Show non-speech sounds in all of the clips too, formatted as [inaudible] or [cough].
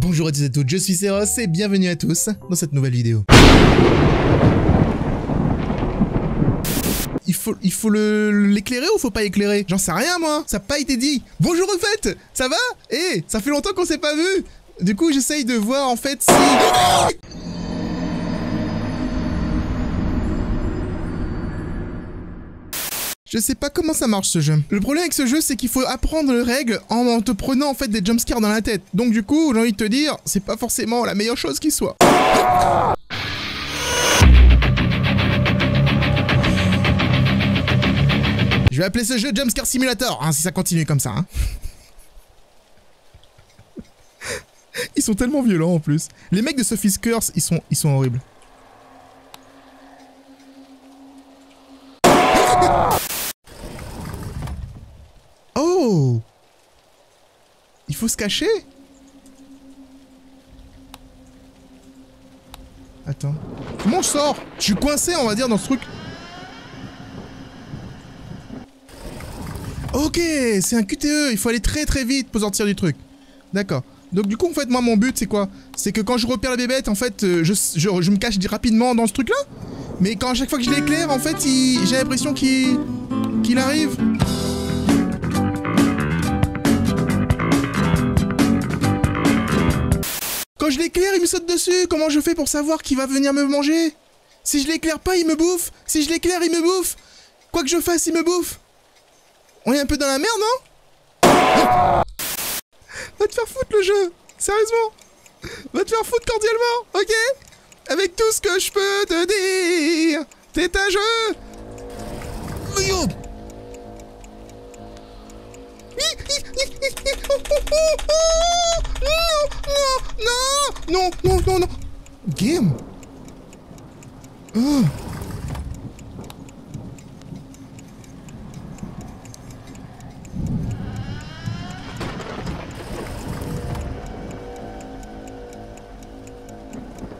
Bonjour à tous et à toutes, je suis Seros et bienvenue à tous dans cette nouvelle vidéo. Il faut, il faut l'éclairer ou faut pas éclairer? J'en sais rien moi, ça n'a pas été dit. Bonjour au fait, ça va? Eh, ça fait longtemps qu'on s'est pas vu Du coup j'essaye de voir en fait si... Je sais pas comment ça marche ce jeu. Le problème avec ce jeu, c'est qu'il faut apprendre les règles en, te prenant en fait des jumpscares dans la tête. Donc du coup, j'ai envie de te dire, c'est pas forcément la meilleure chose qui soit. Je vais appeler ce jeu Jumpscare Simulator, hein, si ça continue comme ça. hein. [laughs] Ils sont tellement violents en plus. Les mecs de Sophie's Curse, ils sont, ils sont horribles. Oh Il faut se cacher Attends. Comment je sors Je suis coincé, on va dire, dans ce truc. Ok, c'est un QTE, il faut aller très très vite pour sortir du truc. D'accord. Donc du coup, en fait, moi, mon but, c'est quoi? C'est que quand je repère la bébête, en fait, euh, je, je, je me cache rapidement dans ce truc-là. Mais quand à chaque fois que je l'éclaire, en fait, j'ai l'impression qu'il qu'il arrive. Je l'éclaire, il me saute dessus. Comment je fais pour savoir qu'il va venir me manger? Si je l'éclaire pas, il me bouffe. Si je l'éclaire, il me bouffe. Quoi que je fasse, il me bouffe. On est un peu dans la merde, non? Va te faire foutre le jeu. Sérieusement. Va te faire foutre cordialement, ok? Avec tout ce que je peux te dire. C'est un jeu. Yo. Non, non, non, non. Game. Oh.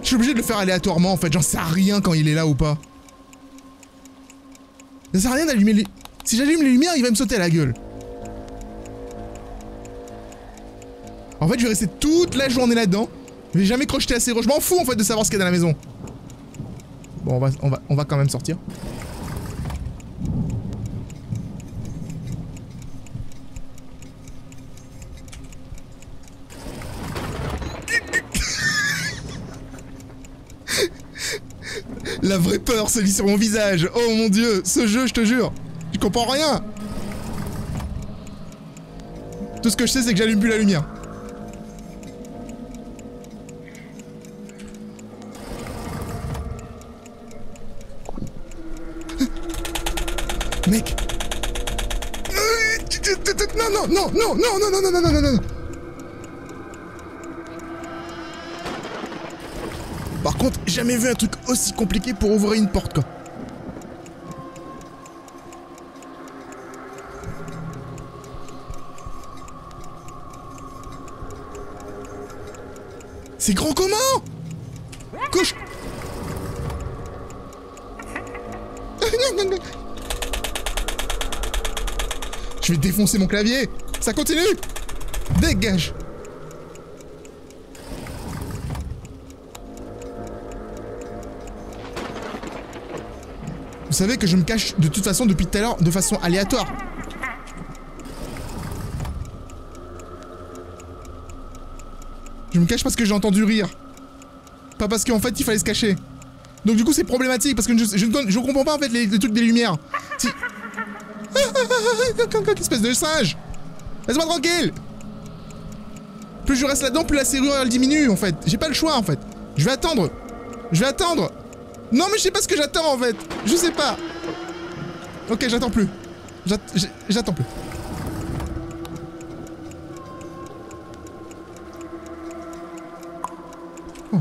Je suis obligé de le faire aléatoirement en fait, j'en sais rien quand il est là ou pas. Ça sert à rien d'allumer les... Si j'allume les lumières, il va me sauter à la gueule. En fait, je vais rester toute la journée là-dedans. Je vais jamais crocheter assez gros. Je m'en fous en fait de savoir ce qu'il y a dans la maison. Bon, on va, on va, on va quand même sortir. La vraie peur se lit sur mon visage. Oh mon dieu, ce jeu, je te jure. Je comprends rien. Tout ce que je sais, c'est que j'allume plus la lumière. Mec. Non, non, non, non, non, non, non, non, non, non, non, non. Par contre, jamais vu un truc aussi compliqué pour ouvrir une porte, quoi. C'est grand comment? Je vais défoncer mon clavier Ça continue Dégage Vous savez que je me cache de toute façon depuis tout à l'heure de façon aléatoire. Je me cache parce que j'ai entendu rire. Pas parce qu'en fait il fallait se cacher. Donc du coup c'est problématique parce que je, je, ne donne- je comprends pas en fait les, trucs des lumières. Espèce de singe Laisse-moi tranquille Plus je reste là-dedans, plus la serrure elle diminue en fait. J'ai pas le choix en fait. Je vais attendre. Je vais attendre. Non mais je sais pas ce que j'attends en fait. Je sais pas. Ok, j'attends plus. J'attends plus. Oh.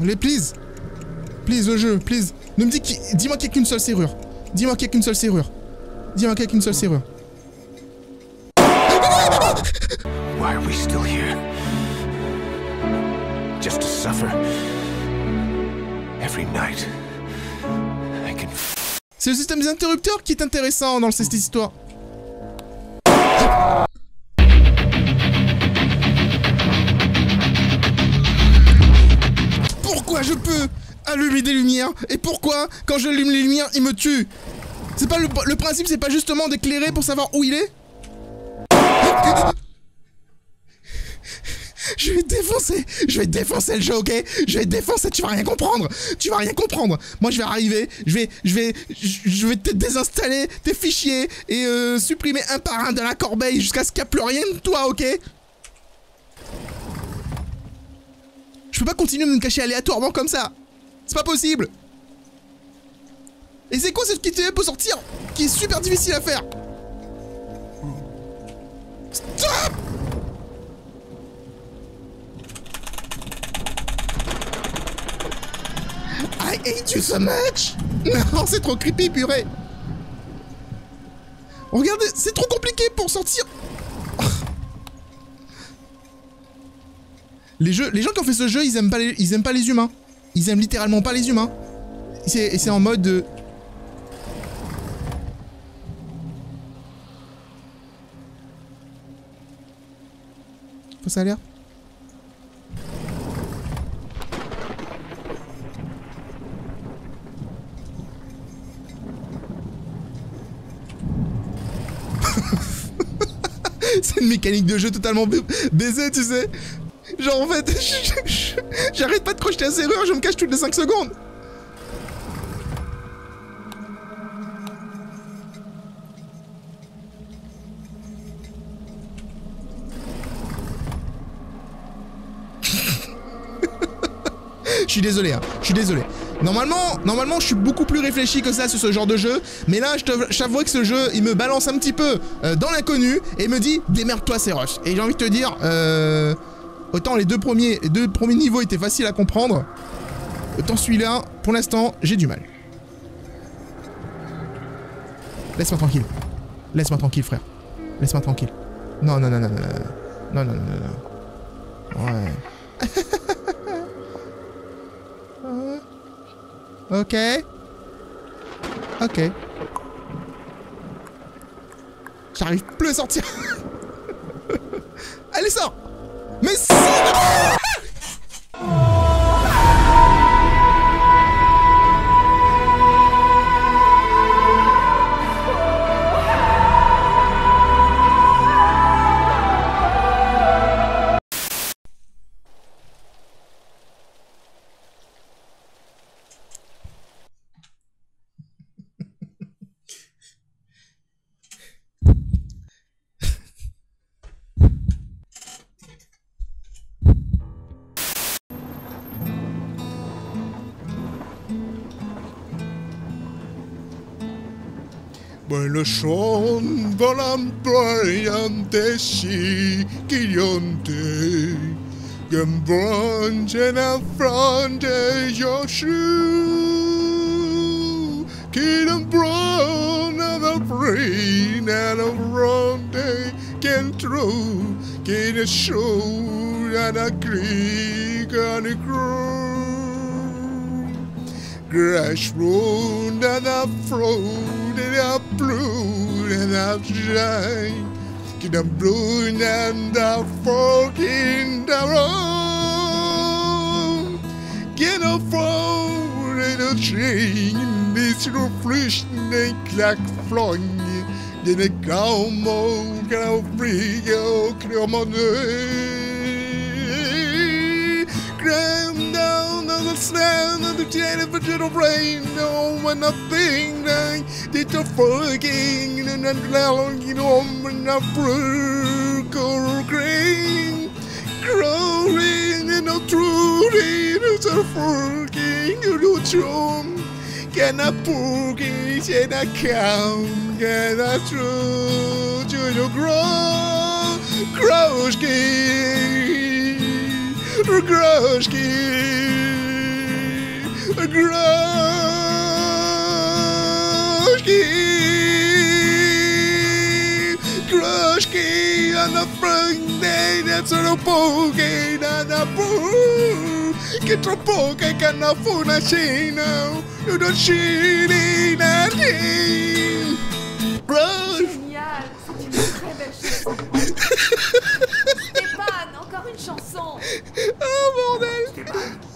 Allez, please. Please, le jeu, please. Ne me dis qu'il... Dis-moi qu'il n'y a qu'une seule serrure. Dis-moi qu'il n'y a qu'une seule serrure. Dis-moi qu'il n'y a qu'une seule serrure. Why are we still here? Just to suffer. Every night. I can C'est le système des interrupteurs qui est intéressant dans cette histoire. Allumer des lumières. Et pourquoi, quand j'allume les lumières, il me tue? C'est pas le, principe, c'est pas justement d'éclairer pour savoir où il est? Je vais défoncer, je vais défoncer le jeu, ok? Je vais défoncer, tu vas rien comprendre, tu vas rien comprendre. Moi, je vais arriver, je vais, je vais, je vais te désinstaller tes fichiers et euh, supprimer un par un de la corbeille jusqu'à ce qu'il n'y a plus rien de toi, ok? Je peux pas continuer de me cacher aléatoirement comme ça. C'est pas possible. Et c'est quoi cette quitté pour sortir qui est super difficile à faire? Stop! I hate you so much! Non, c'est trop creepy, purée. Regardez, c'est trop compliqué pour sortir. Les, jeux, les gens qui ont fait ce jeu, ils aiment pas ils aiment pas les humains. Ils aiment littéralement pas les humains. Et c'est en mode... de- Faut ça l'air [laughs] C'est une mécanique de jeu totalement ba- baisée, tu sais. Genre en fait, [laughs] j'arrête pas de crocheter la serrure, je me cache toutes les 5 secondes. [laughs] Je suis désolé, hein. je suis désolé. Normalement, normalement, je suis beaucoup plus réfléchi que ça sur ce genre de jeu, mais là, je t'avoue que ce jeu, il me balance un petit peu euh, dans l'inconnu et me dit démerde-toi, rush. Et j'ai envie de te dire, euh, autant les deux premiers, les deux premiers niveaux étaient faciles à comprendre, autant celui-là, pour l'instant, j'ai du mal. Laisse-moi tranquille. Laisse-moi tranquille, frère. Laisse-moi tranquille. Non, non, non, non, non, non, non, non, non, non. Ouais. Ok. Ok. J'arrive plus à sortir. Allez, sors Miss see Buenos son volan brillantes y guillantes, y en bronce en el frente yo su, que en bronce del brin en el fronte, que entró, que en sur en el creek en el cruz. Grass round and a a blowing shine. get up, blue and a fork in the road, get a phone and a train, this refreshing clack flung, then a calm old cow free, oh, come on, eh understand the gentle brain. No, when nothing, did a fucking and allowing you on a frugal grain. Growing and obtruding as a fucking you chum. Can I boogies and I count? Can I true to you grow? Grow skin. Grow skin. Groszki, Groszki, na frangdej, na saropogay, na na boo, get tropogay, can na funa shino, you don't shini na ting. Groszki.